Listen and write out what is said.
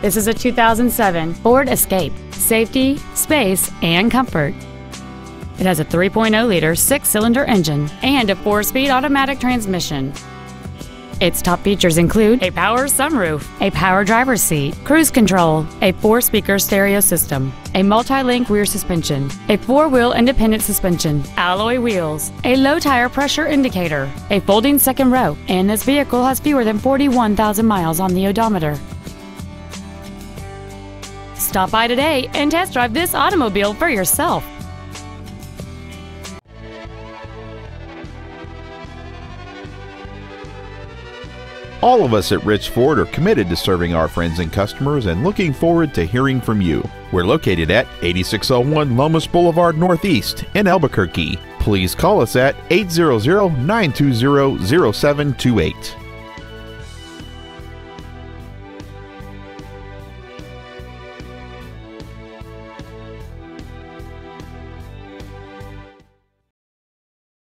This is a 2007 Ford Escape. Safety, space, and comfort. It has a 3.0-liter six-cylinder engine and a four-speed automatic transmission. Its top features include a power sunroof, a power driver's seat, cruise control, a four-speaker stereo system, a multi-link rear suspension, a four-wheel independent suspension, alloy wheels, a low tire pressure indicator, a folding second row, and this vehicle has fewer than 41,000 miles on the odometer. Stop by today and test drive this automobile for yourself. All of us at Rich Ford are committed to serving our friends and customers and looking forward to hearing from you. We're located at 8601 Lomas Boulevard Northeast in Albuquerque. Please call us at 800 920 0728.